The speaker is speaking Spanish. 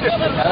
Cada